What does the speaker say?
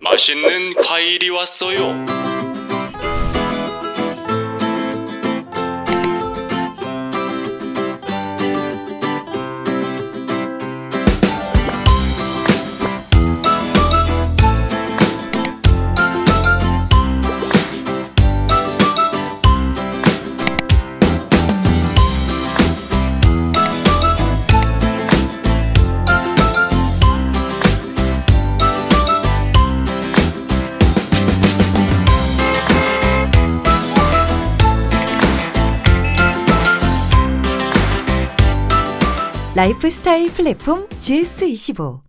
맛있는 과일이 왔어요. 라이프 스타일 플랫폼 GS25